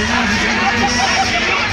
Senhoras e senhores.